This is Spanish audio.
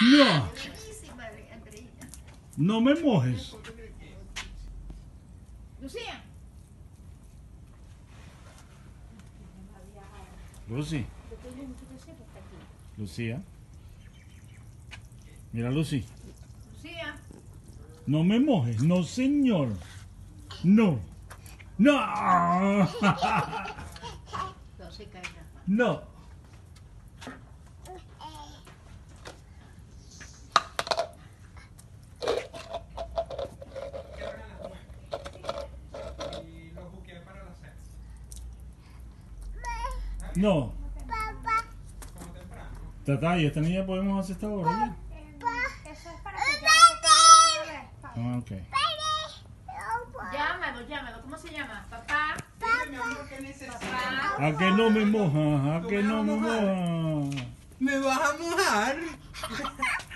No, no me mojes. Lucía. Lucy. Lucía. Mira, Lucy. Lucía. No me mojes. No, señor. No. No. No se No. No. Tata, ¿y esta niña podemos hacer esta hora ya? Eso es para que ya se. Ah, ok. Llámalo, llámalo. ¿Cómo se llama? Papá. ¿A que no me mojas? ¿A que no me mojas? ¿Me vas a mojar?